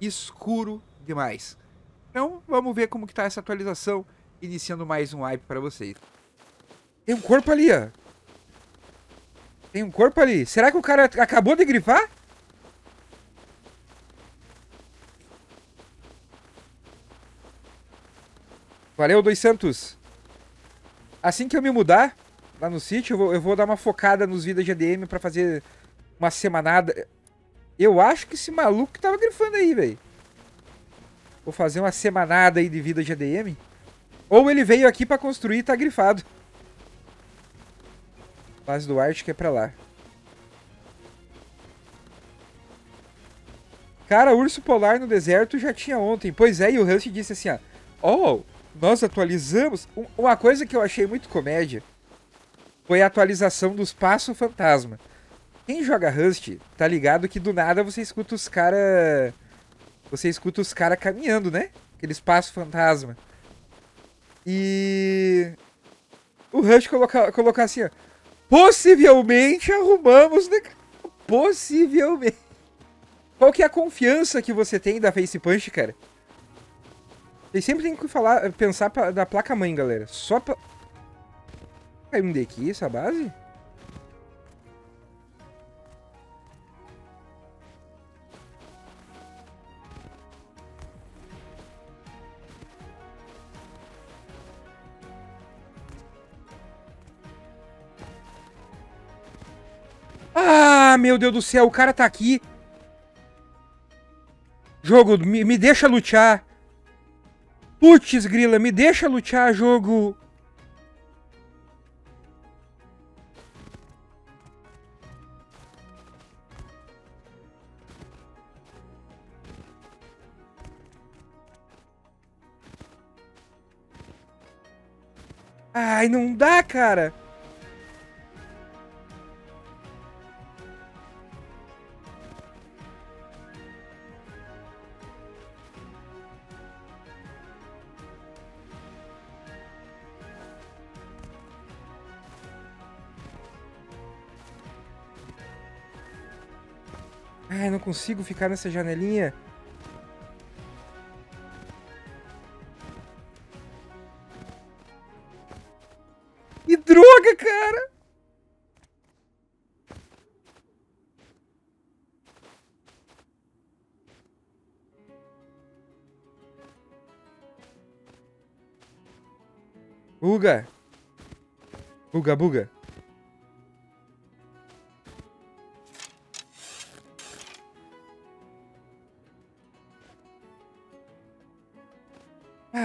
escuro demais. Então, vamos ver como que tá essa atualização, iniciando mais um wipe para vocês. Tem um corpo ali, ó. Tem um corpo ali. Será que o cara acabou de grifar? Valeu, 200. Assim que eu me mudar lá no sítio, eu vou, eu vou dar uma focada nos vídeos de ADM pra fazer uma semanada. Eu acho que esse maluco que tava grifando aí, velho. Vou fazer uma semanada aí de vida de ADM. Ou ele veio aqui pra construir e tá grifado. Base do que é pra lá. Cara, urso polar no deserto já tinha ontem. Pois é, e o Rust disse assim, ó. Oh, nós atualizamos. Uma coisa que eu achei muito comédia foi a atualização dos Passo Fantasma. Quem joga Rust tá ligado que do nada você escuta os cara. Você escuta os cara caminhando, né? Aqueles Passo Fantasma. E. O Rust colocar colocar assim, ó. Possivelmente arrumamos, né? Possivelmente. Qual que é a confiança que você tem da Face Punch, cara? Vocês sempre tem que falar, pensar da placa-mãe, galera. Só pra... Caiu um D aqui, essa base? Ah, meu Deus do céu, o cara tá aqui. Jogo, me, me deixa lutear. Putz, grila, me deixa lutear, jogo. Ai, não dá, cara. Consigo ficar nessa janelinha. Que droga, cara! Buga! Buga, buga.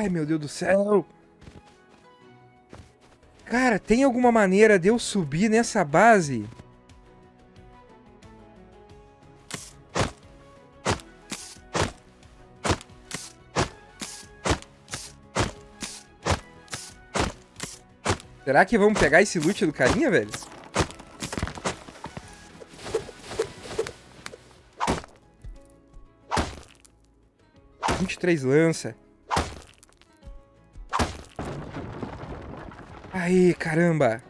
Ai, meu Deus do céu. Cara, tem alguma maneira de eu subir nessa base? Será que vamos pegar esse loot do carinha, velho? Vinte e três lança. Aí, caramba!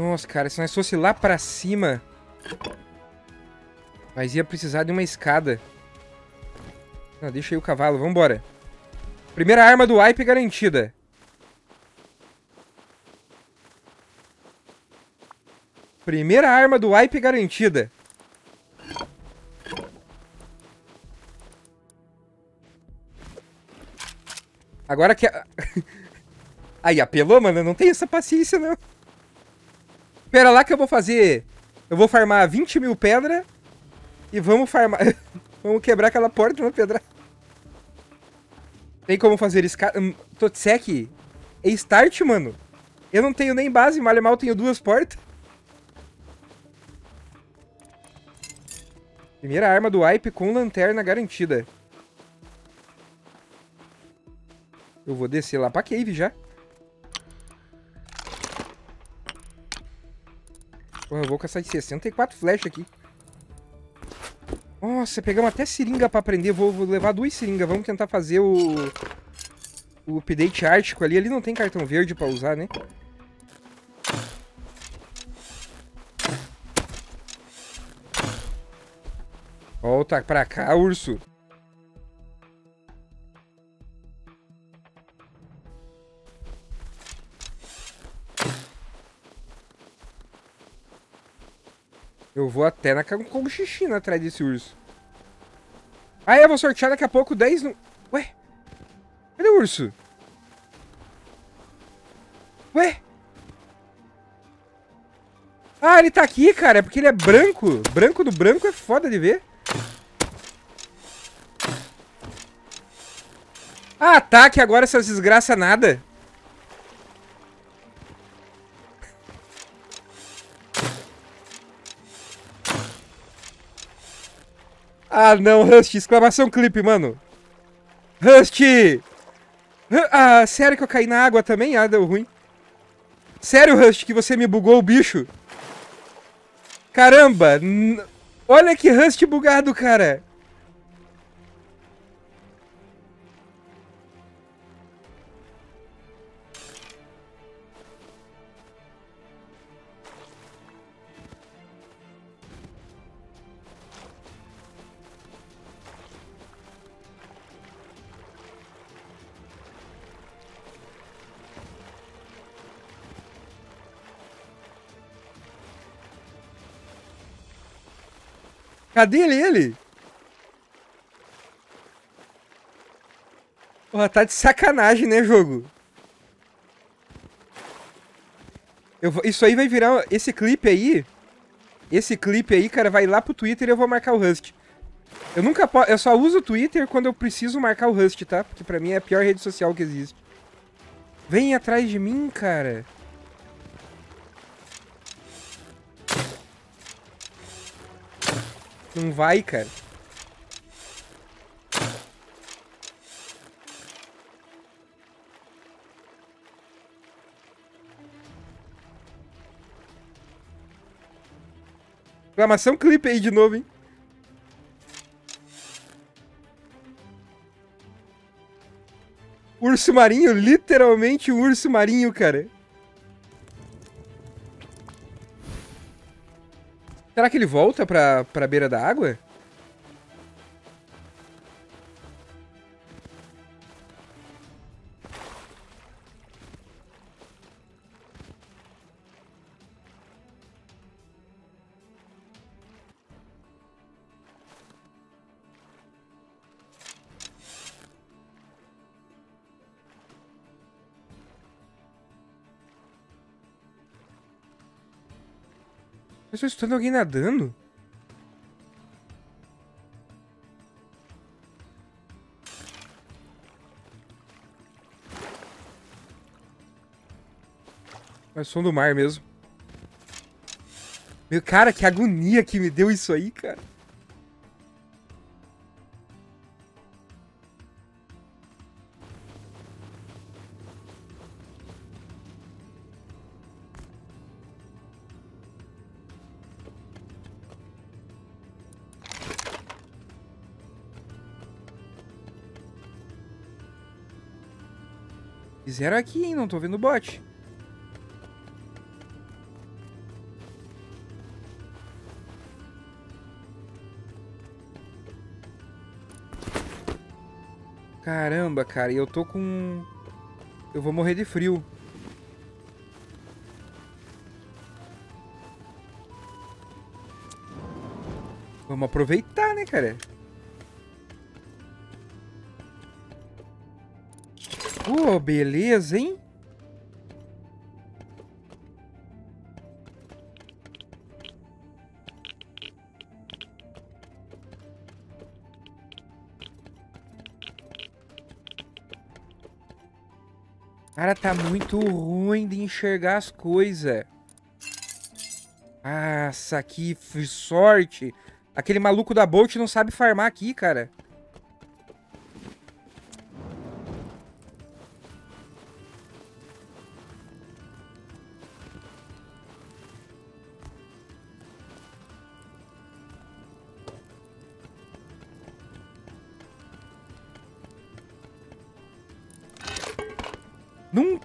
Nossa, cara, se nós fosse lá pra cima... Mas ia precisar de uma escada. Ah, deixa aí o cavalo, vambora. Primeira arma do wipe garantida. Primeira arma do wipe garantida. Agora que... Aí, apelou, mano? Não tem essa paciência, não. Pera lá que eu vou fazer... Eu vou farmar 20 mil pedra e vamos farmar... vamos quebrar aquela porta na pedra. Tem como fazer escada... Hum, Totsek, é start, mano. Eu não tenho nem base, mal e mal tenho duas portas. Primeira arma do wipe com lanterna garantida. Eu vou descer lá pra cave já. Porra, eu vou caçar de 64 flash aqui. Nossa, pegamos até seringa pra aprender. Vou, vou levar duas seringas. Vamos tentar fazer o... O update ártico ali. Ali não tem cartão verde pra usar, né? Volta pra cá, urso. Eu vou até na com xixi atrás desse urso. Ah, eu vou sortear daqui a pouco 10 no... Ué? Cadê o urso? Ué? Ah, ele tá aqui, cara. É porque ele é branco. Branco do branco é foda de ver. Ah, tá, agora essas desgraça nada. Ah, não, Rust, exclamação clipe, mano. Rust! Ah, sério que eu caí na água também? Ah, deu ruim. Sério, Rust, que você me bugou o bicho? Caramba! Olha que Rust bugado, cara. Cadê ele? ele? Porra, tá de sacanagem, né, jogo? Eu vou, isso aí vai virar... Esse clipe aí... Esse clipe aí, cara, vai lá pro Twitter e eu vou marcar o Rust. Eu nunca posso... Eu só uso o Twitter quando eu preciso marcar o Rust, tá? Porque pra mim é a pior rede social que existe. Vem atrás de mim, cara. Não vai, cara. Exclamação clipe aí de novo, hein? Urso marinho, literalmente um urso marinho, cara. Será que ele volta pra, pra beira da água? Eu estou escutando alguém nadando. É som do mar mesmo. Meu, cara, que agonia que me deu isso aí, cara. Fizeram aqui, hein? Não tô vendo o bot. Caramba, cara. E eu tô com... Eu vou morrer de frio. Vamos aproveitar, né, cara? Pô, oh, beleza, hein? Cara, tá muito ruim de enxergar as coisas. Nossa, que sorte. Aquele maluco da Bolt não sabe farmar aqui, cara.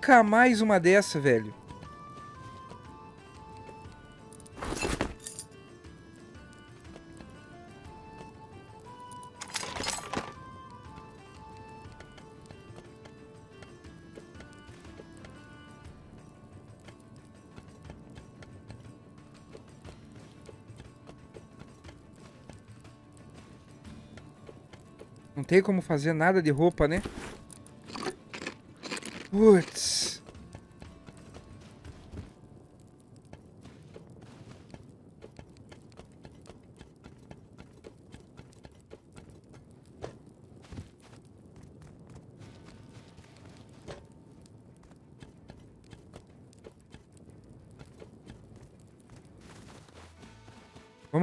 Nunca mais uma dessa, velho. Não tem como fazer nada de roupa, né? Putz.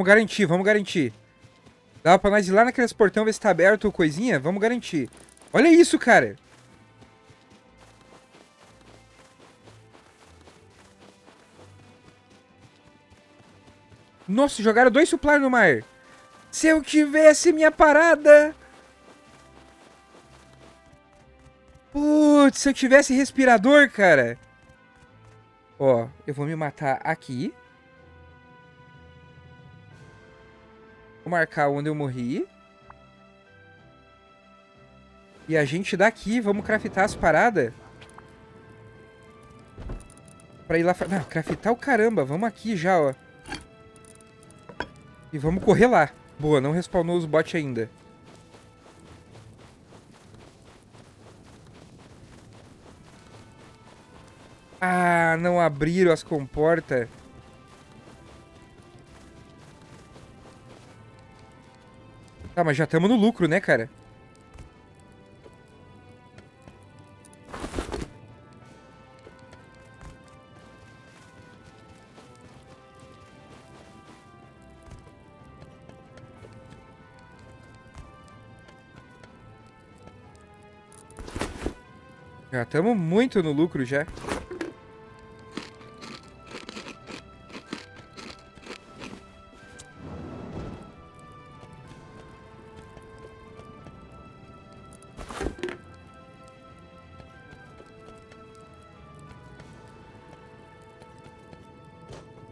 Vamos garantir, vamos garantir. Dá pra nós ir lá naqueles portão ver se tá aberto ou coisinha? Vamos garantir. Olha isso, cara. Nossa, jogaram dois supply no mar. Se eu tivesse minha parada... Putz, se eu tivesse respirador, cara. Ó, eu vou me matar aqui. Marcar onde eu morri. E a gente daqui, vamos craftar as paradas. Pra ir lá... Não, craftar o caramba. Vamos aqui já, ó. E vamos correr lá. Boa, não respawnou os bots ainda. Ah, não abriram as comportas. Tá, mas já estamos no lucro, né, cara? Já estamos muito no lucro já.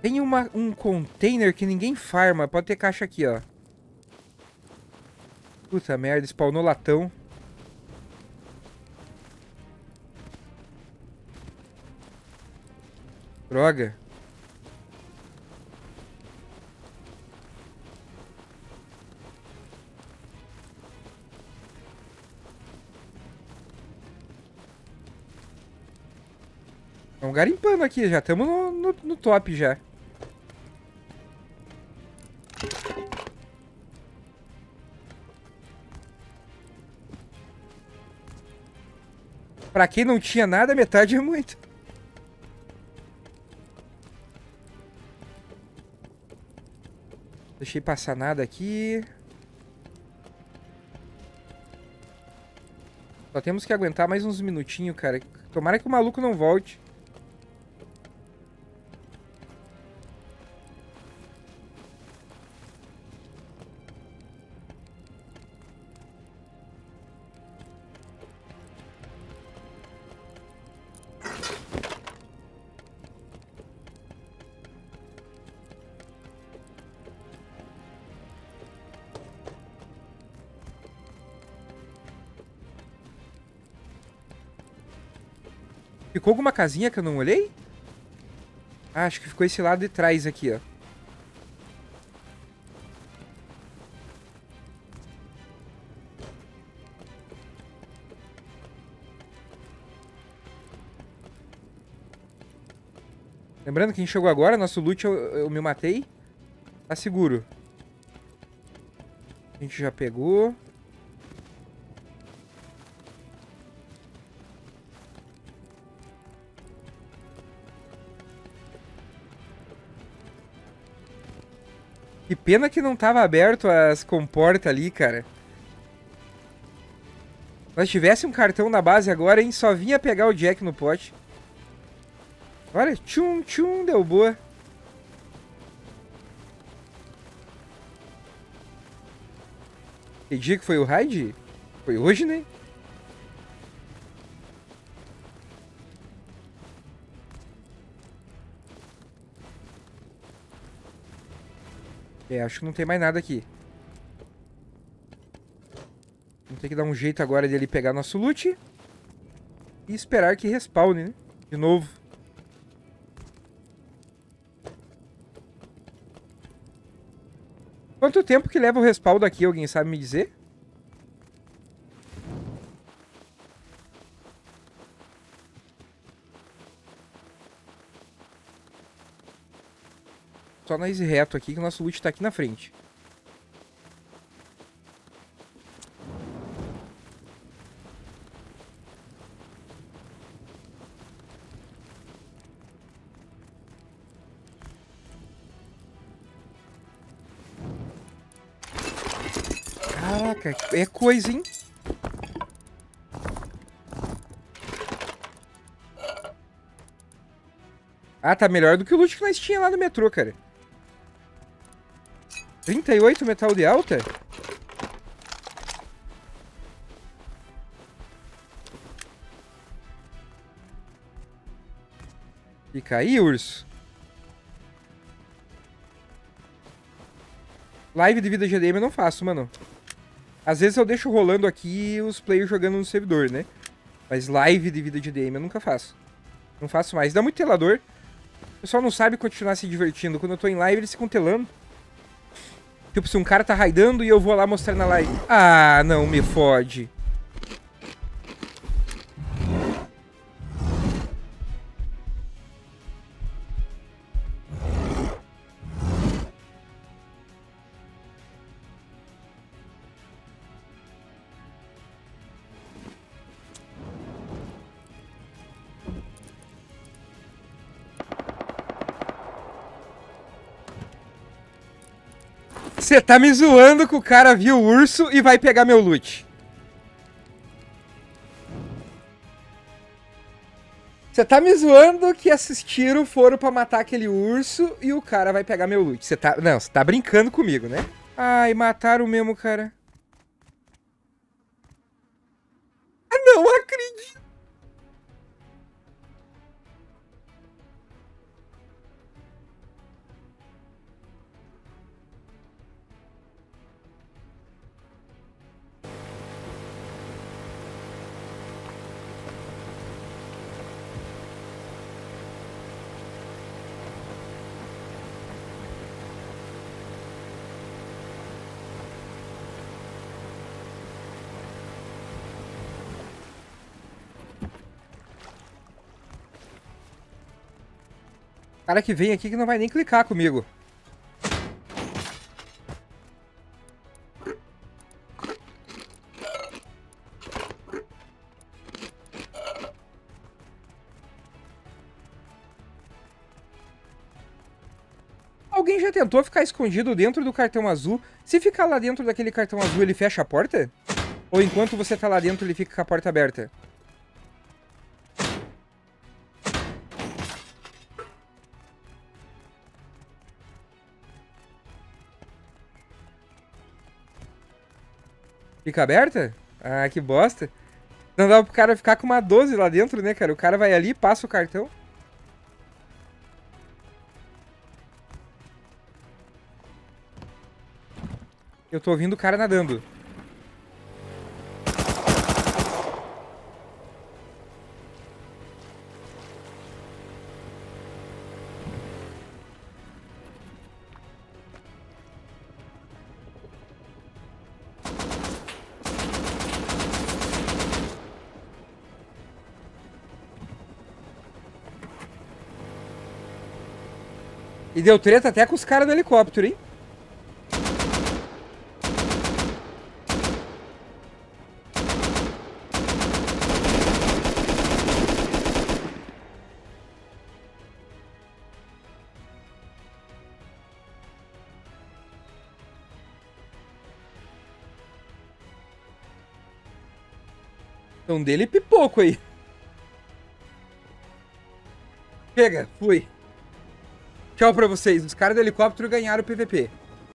Tem uma, um container que ninguém farma. Pode ter caixa aqui, ó. Puta merda, spawnou latão. Droga. Estamos garimpando aqui, já estamos no, no, no top já. Pra quem não tinha nada, metade é muito. Deixei passar nada aqui. Só temos que aguentar mais uns minutinhos, cara. Tomara que o maluco não volte. Ficou alguma casinha que eu não olhei? Ah, acho que ficou esse lado de trás aqui, ó. Lembrando que a gente chegou agora, nosso loot eu, eu me matei. Tá seguro. A gente já pegou. Pena que não tava aberto as comportas ali, cara. Se nós tivesse um cartão na base agora, hein? Só vinha pegar o Jack no pote. Olha, tchum, tchum, deu boa. Que dia que foi o raid? Foi hoje, né? É, acho que não tem mais nada aqui. Vamos ter que dar um jeito agora dele pegar nosso loot. E esperar que respawne, né? De novo. Quanto tempo que leva o respawn daqui, alguém sabe me dizer? Só nós ir reto aqui que o nosso loot tá aqui na frente. Caraca, é coisa, hein? Ah, tá melhor do que o loot que nós tinha lá no metrô, cara. 38 metal de alta? Fica aí, urso. Live de vida GDM eu não faço, mano. Às vezes eu deixo rolando aqui os players jogando no servidor, né? Mas live de vida de DM eu nunca faço. Não faço mais. Dá muito telador. O pessoal não sabe continuar se divertindo. Quando eu tô em live, eles ficam telando. Tipo, se um cara tá raidando e eu vou lá mostrar na live. Ah, não me fode. Você tá me zoando que o cara viu o urso e vai pegar meu loot. Você tá me zoando que assistiram, foram pra matar aquele urso e o cara vai pegar meu loot. Você tá... Não, você tá brincando comigo, né? Ai, mataram mesmo, cara. Ah, não Cara que vem aqui que não vai nem clicar comigo. Alguém já tentou ficar escondido dentro do cartão azul? Se ficar lá dentro daquele cartão azul, ele fecha a porta? Ou enquanto você tá lá dentro, ele fica com a porta aberta? Fica aberta? Ah, que bosta. Não dá pro cara ficar com uma 12 lá dentro, né, cara? O cara vai ali, passa o cartão. Eu tô ouvindo o cara nadando. E deu treta até com os caras do helicóptero, hein? Então dele pipoco aí. Pega, fui. Tchau pra vocês. Os caras do helicóptero ganharam o PVP.